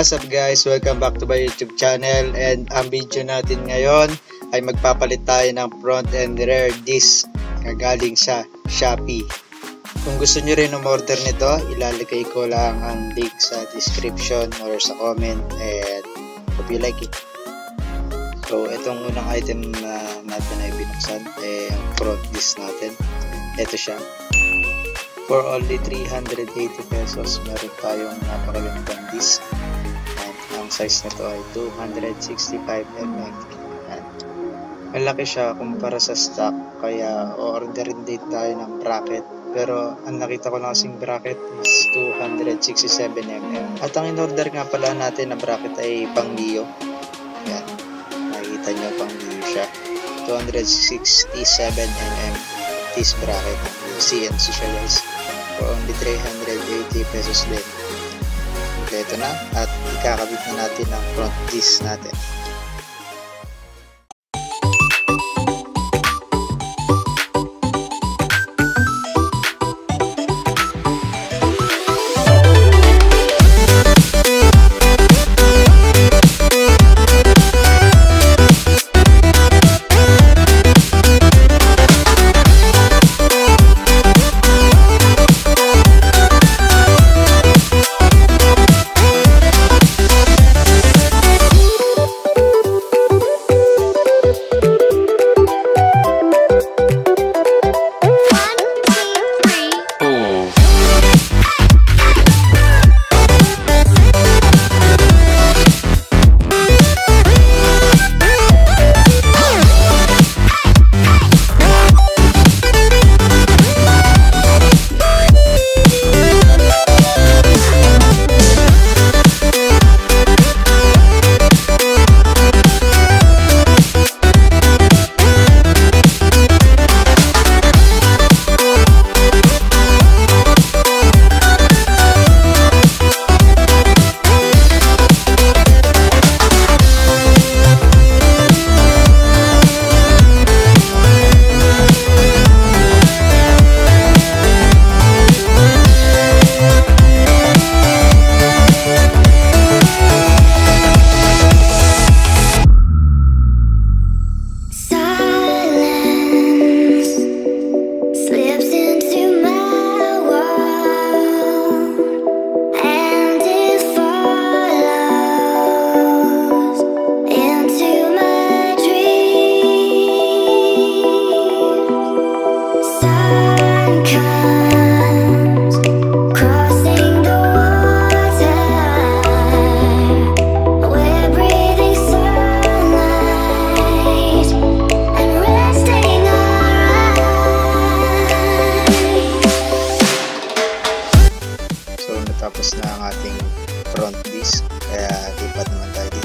what's up guys? Welcome back to my YouTube channel and ang video natin ngayon ay magpapalit tayo ng front and rear disc na galing sa Shopee. Kung gusto nyo rin umorder nito, ilalagay ko lang ang link sa description or sa comment and hope you like it. So, itong unang item na natin ay binuksan ay ang front disc natin. Ito siya. For only 380 pesos, meron tayong napakagandang disc. Ang size nito ay 265mm. At malaki siya kumpara sa stock, kaya o-orderin din tayo ng bracket. Pero ang nakita ko lang kasing bracket is 267mm. At ang in-order nga pala natin na bracket ay pang Mio. Yan. Nakikita nyo pang Mio siya. 267mm disc bracket. CNC siya guys for only 380 pesos din. Kompleto na at ikakabit na natin ang front disc natin.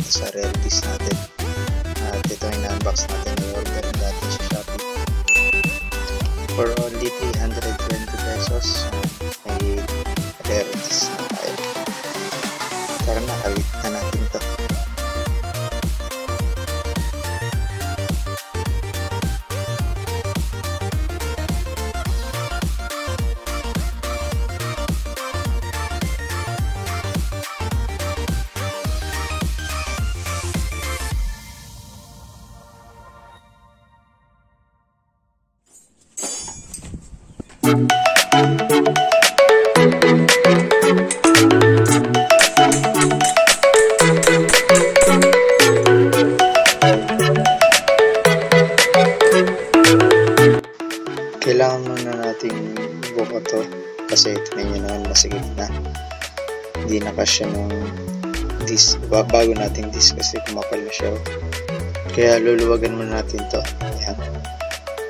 Sa disc natin. At ito ay na-unbox natin yung order natin sa Shopee. For only 320 pesos kailangan muna nating buka to kasi tingnan naman masigit na. Hindi na kasya nung disc, ba- bago nating disc kasi kumapal na siya. Kaya luluwagan muna natin to. Yan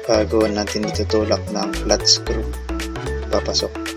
bago natin itutulak ng flat screw. Papasok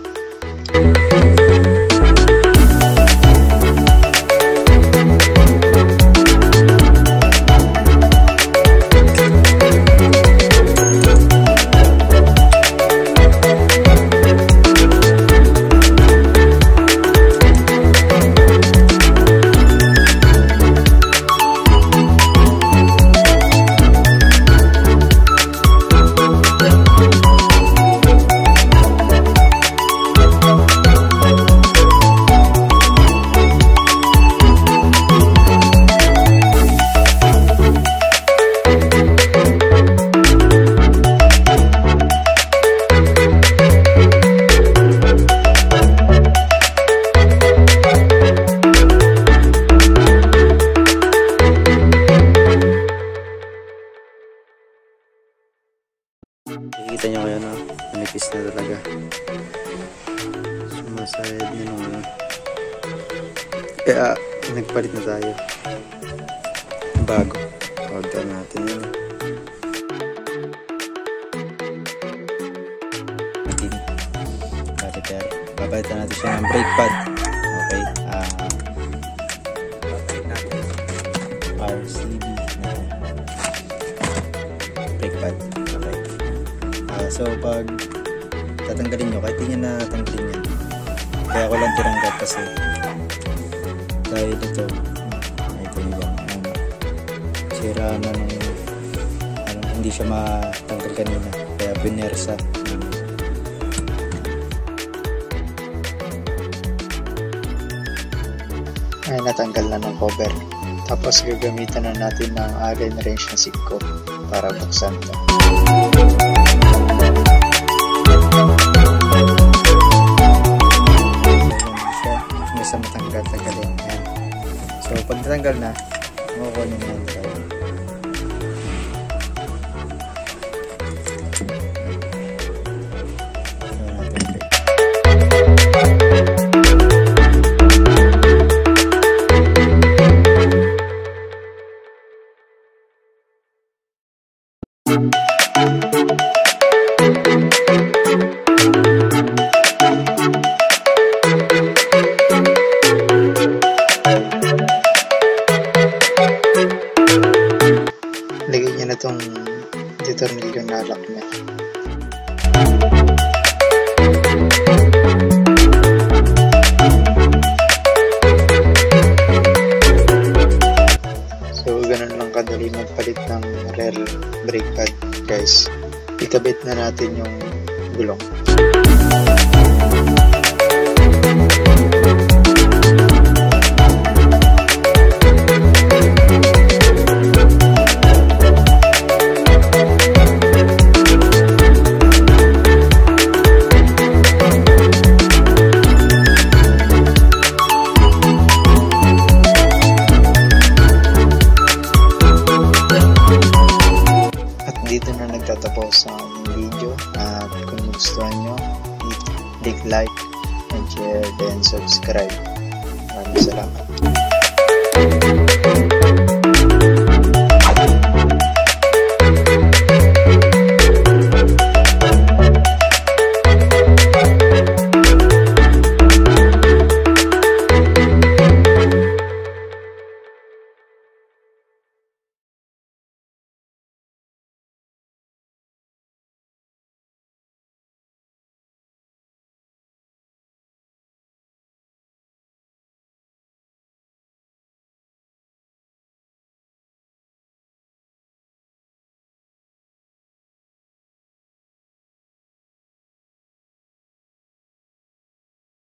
pad. Okay. Natin. RCB. Brake pad. Okay. Ah, so, pag tatanggalin nyo, kahit hindi nyo na tanggalin yan. Kaya ko lang tinanggal kasi dahil ito, ah, ito yung ano, sira na nung ano, hindi siya matanggal kanina. Kaya binersa. Ay, natanggal na ng cover. Tapos gagamitan na natin ng allen wrench na siko para buksan ito. Ayan siya. Basta matanggal, tanggalin. Ayan. So, pag natanggal na, itong detornilyo na lock niya. So, ganun lang kadali magpalit ng rear brake pad, guys. Ikabit na natin yung gulong. nagtatapos ang video at kung gustuhan nyo click like and share then subscribe. Maraming salamat.